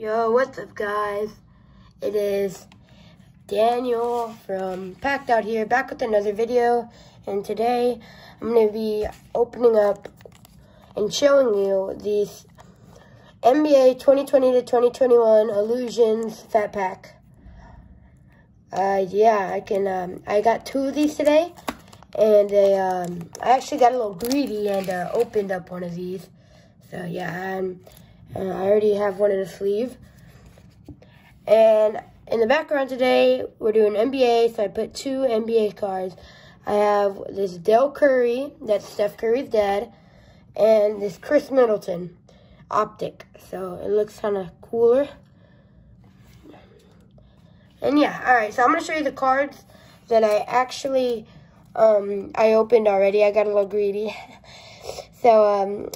Yo, what's up, guys? It is Daniel from Packed Out here, back with another video. And today, I'm going to be opening up and showing you these NBA 2020 to 2021 Illusions Fat Pack. Uh, yeah, I can, um, I got two of these today. And they, um, I actually got a little greedy and uh, opened up one of these. So, yeah, I'm... And I already have one in a sleeve. And in the background today, we're doing NBA, so I put two NBA cards. I have this Dell Curry, that's Steph Curry's dad, and this Khris Middleton optic. So it looks kind of cooler. And yeah, all right, so I'm going to show you the cards that I actually, um, I opened already. I got a little greedy. So, um,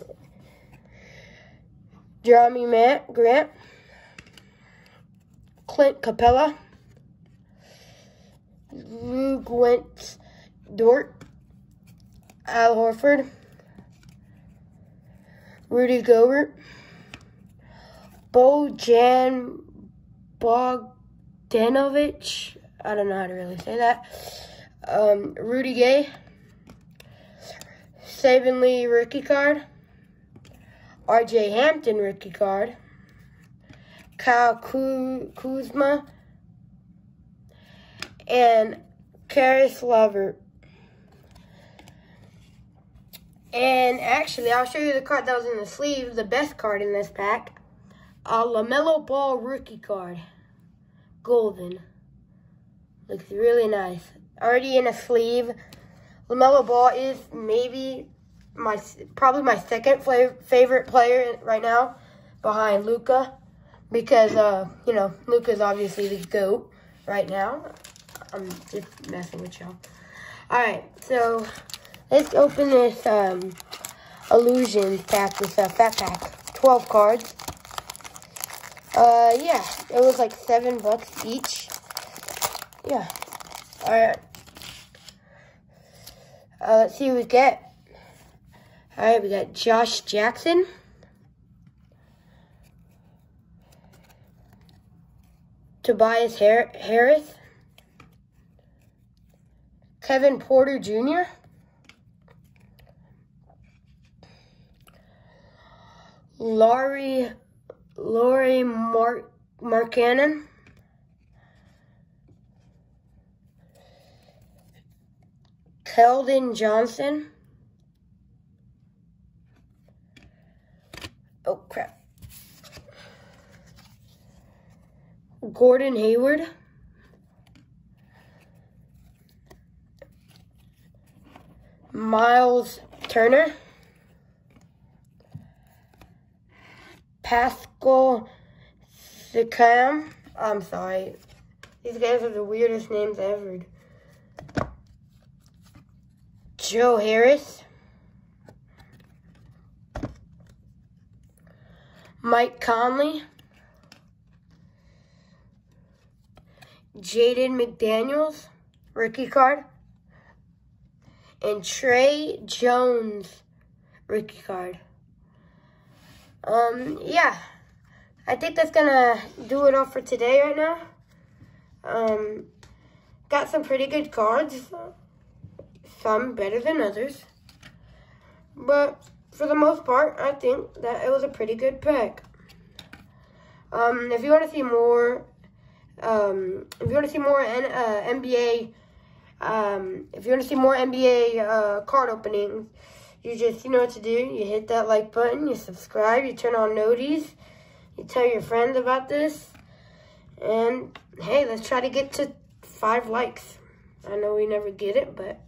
Matt Grant, Clint Capela, Lou Gwent Dort, Al Horford, Rudy Gobert, Bojan Bogdanovic, I don't know how to really say that, um, Rudy Gay, Saben Lee rookie card, RJ Hampton rookie card. Kyle Kuzma. And Caris LeVert. And actually, I'll show you the card that was in the sleeve, the best card in this pack. A LaMelo Ball rookie card. Golden. Looks really nice. Already in a sleeve. LaMelo Ball is maybe my probably my second favorite player right now behind Luka because uh, you know Luka's obviously the goat right now. I'm just messing with y'all. All right, so let's open this um, illusion pack, this uh, fat pack, 12 cards. Uh, yeah, it was like seven bucks each. Yeah. All right. Uh, let's see what we get. All right, we got Josh Jackson. Tobias Harris. Kevin Porter Jr. Laurie, Lauri Mark, Markkanen. Keldon Johnson. Oh, crap. Gordon Hayward. Myles Turner. Pascal Siakam. I'm sorry. These guys are the weirdest names ever. Joe Harris. Mike Conley, Jaden McDaniels, rookie card, and Tre Jones, rookie card. Um, yeah, I think that's gonna do it all for today right now. Um, got some pretty good cards, some better than others, but for the most part, I think that it was a pretty good pick. Um, if you want to see more, um, if you want to see more N uh, NBA, um, if you want to see more NBA uh, card openings, you just, you know what to do. You hit that like button, you subscribe, you turn on noties, you tell your friends about this, and hey, let's try to get to five likes. I know we never get it, but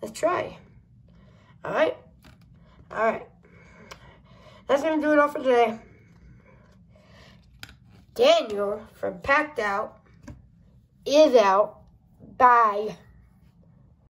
let's try. All right. All right. That's going to do it all for today. Daniel from Packed Out is out. Bye.